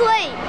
对